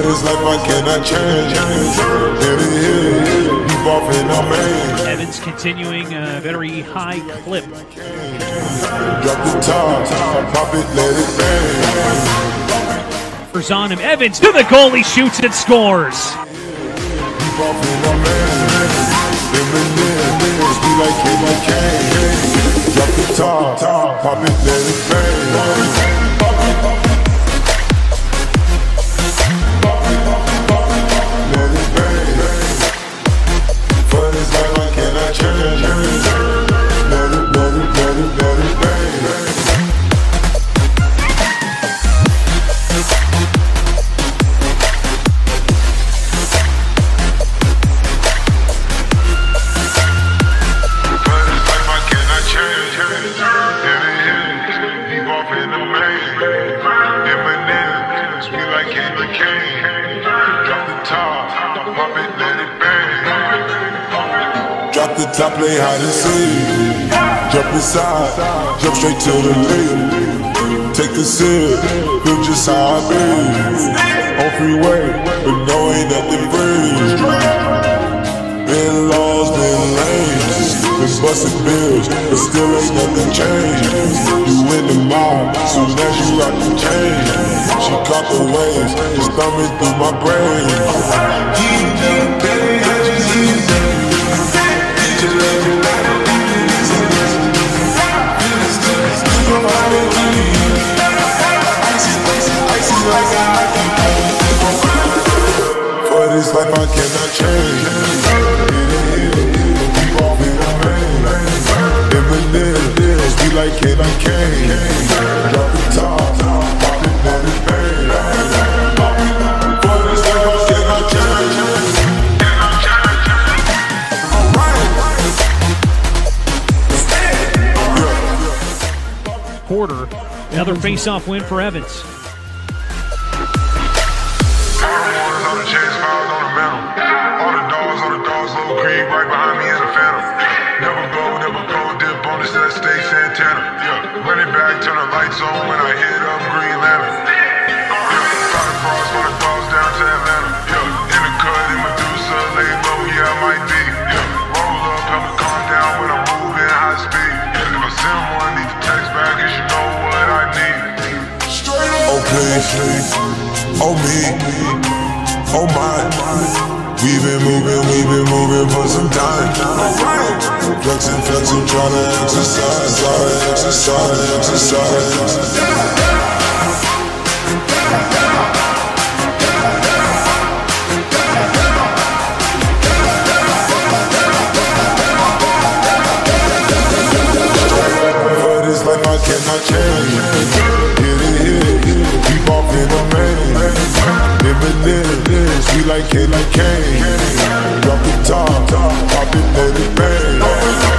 I cannot change. Hit it, hit it, keep off in the main. Evans continuing a very high clip. Drop the top, pop it, let it bang. For Zonim Evans to the goal, he shoots and scores. Keep off in the main. Eminem, be like candy. Drop the top, pop it, let it bang. Like candy cane. Drop the top, pop it, let it bang. Drop the top, play hide and seek. Jump inside, jump straight to the lead. Take a sip, feel just how I be. Busting bills, but still ain't nothing changed. You in the mob, soon as you rock the chain. She caught the waves, just thumbing through my brain. For this life I cannot change. This be like candy. Drop the top, pop it, let it bang. For this life I cannot change. Porter, another face-off win for Evans. That state Santana. Yeah, run it back, turn the lights on when I hit up Green Lantern. Yeah, got a for the dogs down to Atlanta. Yeah, in the cut, in Medusa, lay low, yeah, I might be. Yeah, roll up, help me calm down when I'm moving high speed. If I send one, need to text back, cause you know what I need. Straight up. Oh please, oh me, oh my. We've been moving, we've been moving for some time. Flexing, flexing, trying to exercise, exercise, exercise. For this life I cannot change. like it like Drop the top, pop it, let it bang.